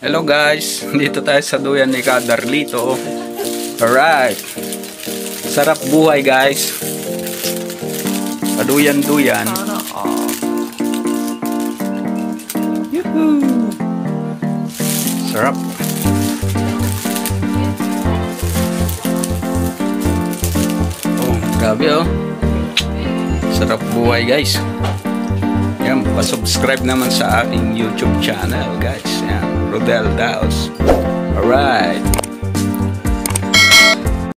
Hello guys, dito tayo sa duyan ni Kadarlito. Alright. Sarap buhay guys. Paduyan-duyan. Yuhuu. Sarap. Oh, grabe oh. Sarap buhay guys. Yan, pa-subscribe naman sa aking YouTube channel guys. Yan, Rodel Daos. Alright.